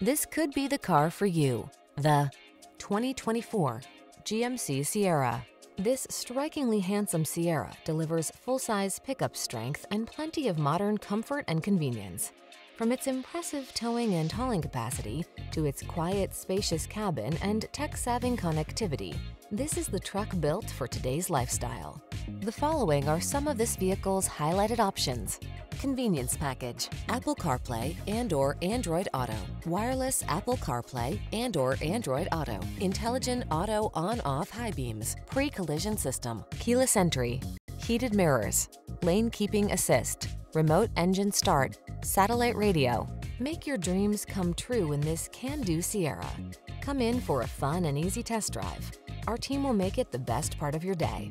This could be the car for you. The 2024 GMC Sierra. This strikingly handsome Sierra delivers full-size pickup strength and plenty of modern comfort and convenience. From its impressive towing and hauling capacity to its quiet, spacious cabin and tech-savvy connectivity, this is the truck built for today's lifestyle. The following are some of this vehicle's highlighted options. Convenience package, Apple CarPlay and or Android Auto, wireless Apple CarPlay and or Android Auto, intelligent auto on-off high beams, pre-collision system, keyless entry, heated mirrors, lane keeping assist, remote engine start, satellite radio. Make your dreams come true in this can-do Sierra. Come in for a fun and easy test drive. Our team will make it the best part of your day.